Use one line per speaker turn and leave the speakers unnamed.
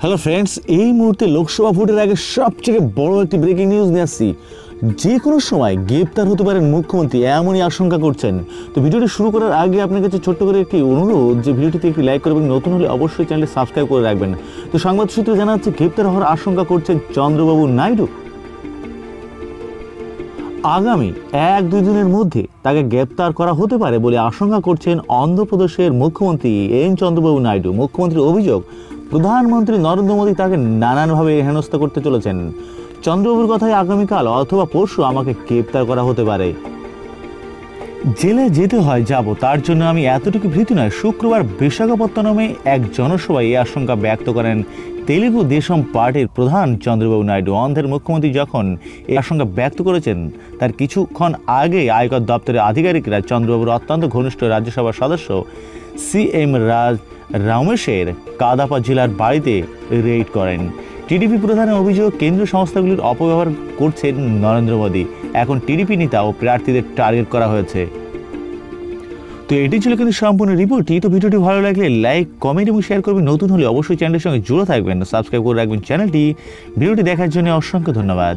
Hello friends এই মুহূর্তে লোকসভা ভোটের আগে সবচেয়ে বড় একটি ব্রেকিং নিউজ নিয়ে আসছি। যে কোনো সময় গ্রেপ্তার হতে পারেন মুখ্যমন্ত্রী, এমনই আশঙ্কা করছেন। তো ভিডিওটি শুরু করার আগে আপনার কাছে ছোট্ট করে একটি অনুরোধ, যে ভিডিওটিতে একটি লাইক করবেন নতুন হলে অবশ্যই চ্যানেলটি সাবস্ক্রাইব করে রাখবেন। তো সংবাদ সূত্রে জানা যাচ্ছে, গ্রেপ্তার হওয়ার আশঙ্কা করছেন চন্দ্রবাবু নাইডু। আগামী এক দুই দিনের মধ্যে তাকে গ্রেপ্তার করা হতে পারে বলে আশঙ্কা করছেন অন্ধ্রপ্রদেশের মুখ্যমন্ত্রী এন চন্দ্রবাবু নাইডু। মুখ্যমন্ত্রীর অভিযোগ, প্রধানমন্ত্রী নরেন্দ্র মোদী তাকে নানানভাবে হেনস্থা করতে চলেছেন। চন্দ্রবাবুর কথায় আগামীকাল অথবা পরশু আমাকে গ্রেপ্তার করা হতে পারে। জেলে যেতে হয়, যাব, তার জন্য আমি এতটুকু ভীতি নয়। শুক্রবার বিশাখাপত্তনমে এক জনসভায় এই আশঙ্কা ব্যক্ত করেন তেলেগু দেশম পার্টির প্রধান চন্দ্রবাবু নাইডু অন্ধ্রের মুখ্যমন্ত্রী যখন এই আশঙ্কা ব্যক্ত করেছেন, তার কিছুক্ষণ আগে আয়কর দপ্তরের আধিকারিকরা চন্দ্রবাবুর অত্যন্ত ঘনিষ্ঠ রাজ্যসভার সদস্য সি এম রাজ রামেশের কাদাপা জেলার বাড়িতে রেড করেন। টিডিপি প্রধানের অভিযোগ, কেন্দ্রীয় সংস্থাগুলির অপব্যবহার করছেন নরেন্দ্র মোদী। এখন টিডিপি নেতা ও প্রার্থীদের টার্গেট করা হয়েছে। তো এটি ছিল কিন্তু সম্পূর্ণ রিপোর্টটি। তো ভিডিওটি ভালো লাগলে লাইক, কমেন্ট এবং শেয়ার করবেন। নতুন হলে অবশ্যই চ্যানেলের সঙ্গে জুড়ে থাকবেন। সাবস্ক্রাইব করে রাখবেন চ্যানেলটি। ভিডিওটি দেখার জন্য অসংখ্য ধন্যবাদ।